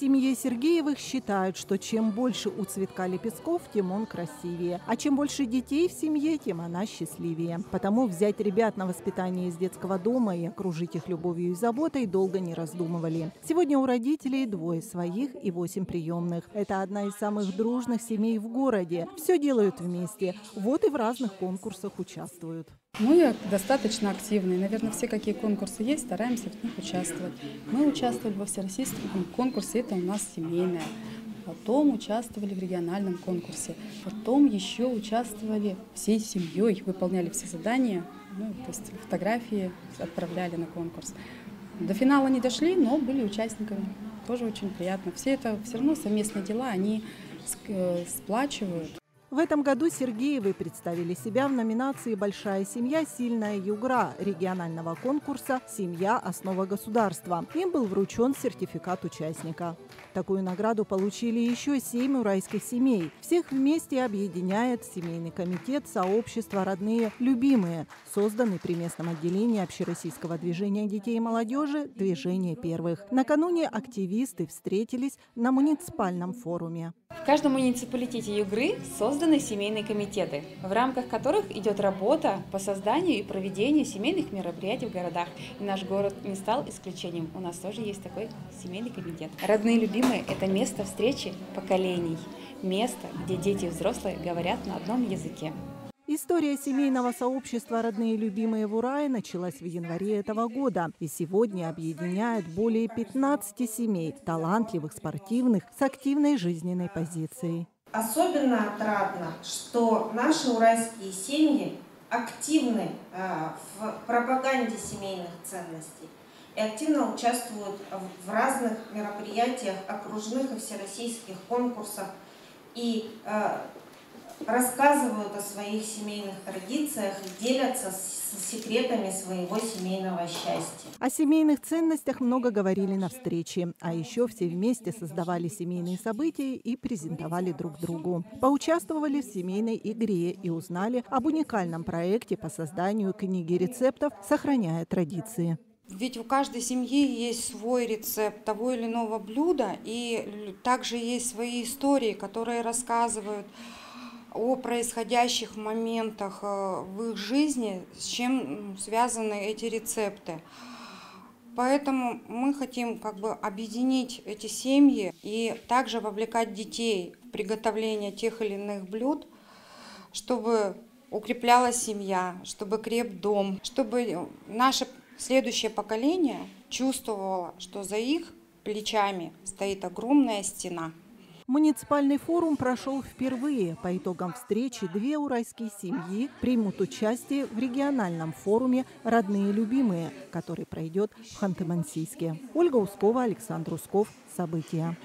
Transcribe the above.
семье Сергеевых считают, что чем больше у цветка лепестков, тем он красивее. А чем больше детей в семье, тем она счастливее. Потому взять ребят на воспитание из детского дома и окружить их любовью и заботой долго не раздумывали. Сегодня у родителей двое своих и восемь приемных. Это одна из самых дружных семей в городе. Все делают вместе. Вот и в разных конкурсах участвуют. Мы достаточно активные. Наверное, все, какие конкурсы есть, стараемся в них участвовать. Мы участвовали во всероссийском конкурсе, это у нас семейное. Потом участвовали в региональном конкурсе. Потом еще участвовали всей семьей, выполняли все задания, ну, то есть фотографии отправляли на конкурс. До финала не дошли, но были участниками. Тоже очень приятно. Все это все равно совместные дела, они э, сплачивают. В этом году Сергеевы представили себя в номинации «Большая семья. Сильная югра» регионального конкурса «Семья. Основа государства». Им был вручен сертификат участника. Такую награду получили еще семь уральских семей. Всех вместе объединяет семейный комитет сообщества «Родные любимые», созданный при местном отделении общероссийского движения детей и молодежи «Движение первых». Накануне активисты встретились на муниципальном форуме. В каждом муниципалитете Югры созданы семейные комитеты, в рамках которых идет работа по созданию и проведению семейных мероприятий в городах. И наш город не стал исключением. У нас тоже есть такой семейный комитет. Родные любимые – это место встречи поколений, место, где дети и взрослые говорят на одном языке. История семейного сообщества «Родные и любимые в Урае» началась в январе этого года и сегодня объединяет более 15 семей, талантливых, спортивных, с активной жизненной позицией. Особенно отрадно, что наши уральские семьи активны э, в пропаганде семейных ценностей и активно участвуют в разных мероприятиях, окружных и всероссийских конкурсах. И э, рассказывают о своих семейных традициях и делятся с секретами своего семейного счастья. О семейных ценностях много говорили на встрече, а еще все вместе создавали семейные события и презентовали друг другу. Поучаствовали в семейной игре и узнали об уникальном проекте по созданию книги рецептов «Сохраняя традиции». Ведь у каждой семьи есть свой рецепт того или иного блюда, и также есть свои истории, которые рассказывают о происходящих моментах э, в их жизни, с чем связаны эти рецепты. Поэтому мы хотим как бы объединить эти семьи и также вовлекать детей в приготовление тех или иных блюд, чтобы укреплялась семья, чтобы креп дом, чтобы наше следующее поколение чувствовало, что за их плечами стоит огромная стена. Муниципальный форум прошел впервые. По итогам встречи две уральские семьи примут участие в региональном форуме «Родные и любимые», который пройдет в Ханты-Мансийске. Ольга Ускова, Александр Усков. События.